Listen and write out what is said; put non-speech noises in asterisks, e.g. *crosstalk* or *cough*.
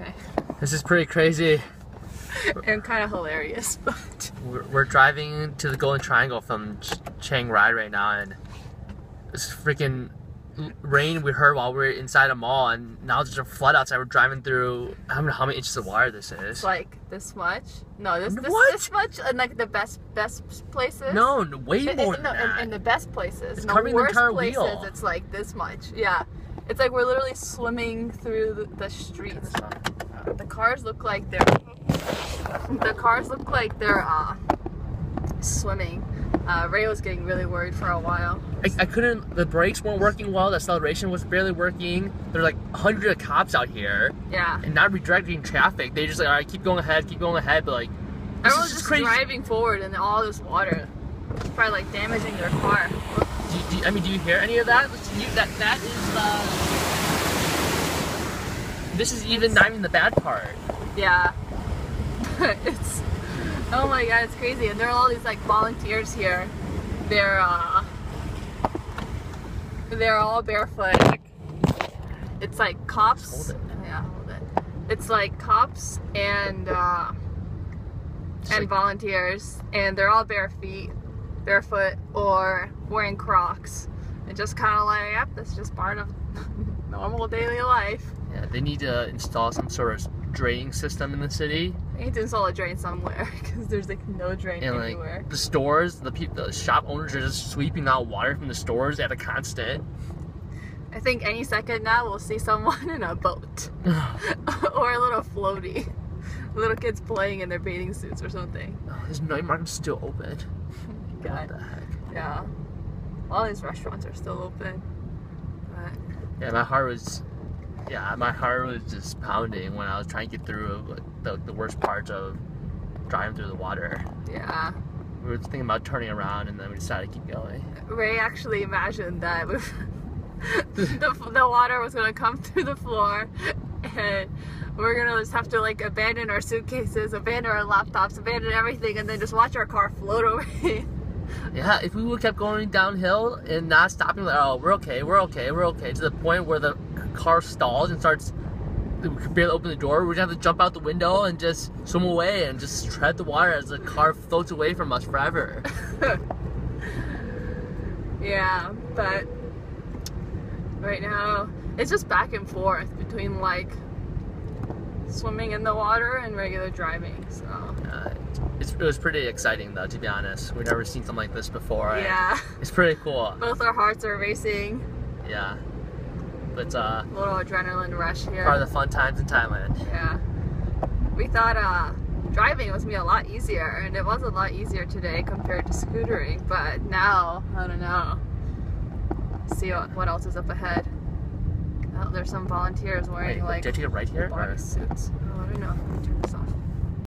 Okay. This is pretty crazy. *laughs* and kind of hilarious, *laughs* but We're, we're driving to the Golden Triangle from Ch- Chiang Rai right now, and it's freaking rain we heard while we were inside a mall, and now there's a flood outside. We're driving through. I don't know how many inches of water this is. like this much. No, this this, What? this much in like the best best places. no, way more in, than no, in, in the best places. It's in the worst places, wheel. it's like this much. Yeah, it's like we're literally swimming through the, the streets. The cars look like they're. The cars look like they're uh, swimming. Uh, Ray was getting really worried for a while. I, I couldn't. The brakes weren't working well. The acceleration was barely working. There's like hundreds of cops out here, Yeah, and not redirecting traffic. They just like, all right, keep going ahead, keep going ahead. But like, everyone's just crazy. driving forward in all this water. Probably like damaging their car. Do do I mean, do you hear any of that? You, that that is. Uh, this is even not even the bad part. Yeah. *laughs* it's oh my god, it's crazy. And there are all these like volunteers here. They're uh they're all barefoot. It's like cops. Hold it. Yeah, hold it. It's like cops and uh Just and like- volunteers and they're all bare feet, barefoot or wearing Crocs. And just kind of like, yep, that's just part of *laughs* normal daily life. Yeah, they need to install some sort of draining system in the city, They need to install a drain somewhere *laughs* because there's like no drain and anywhere. like the stores, the people, the shop owners are just sweeping out water from the stores at a constant. I think any second now we'll see someone *laughs* in a boat *sighs* or a little floaty. Little kids playing in their bathing suits or something. Oh, This night market's still open. *laughs* What God. the heck? Yeah. All these restaurants are still open. But Yeah, my heart was, yeah, my heart was just pounding when I was trying to get through the, the worst parts of driving through the water. yeah. We were thinking about turning around, and then we decided to keep going. Ray actually imagined that *laughs* *laughs* the, the water was gonna come through the floor and we're gonna just have to like abandon our suitcases, abandon our laptops, abandon everything, and then just watch our car float away. Yeah, if we would kept going downhill and not stopping, like, oh, we're okay, we're okay, we're okay, to the point where the car stalls and starts, we could barely open the door, we're gonna have to jump out the window and just swim away and just tread the water as the car floats away from us forever. *laughs* yeah, but right now it's just back and forth between like swimming in the water and regular driving. So Uh, it's, it was pretty exciting though, to be honest. We've never seen something like this before. yeah, It's pretty cool. both our hearts are racing. Yeah. But uh, A little adrenaline rush here. part of the fun times in Thailand. Yeah. We thought uh, driving was gonna be a lot easier, and it was a lot easier today compared to scootering. But now, I don't know. See what, else is up ahead. Oh, there's some volunteers wearing Wait, like did you get right here? body Or? suits. Oh, I don't know. Let me turn this off.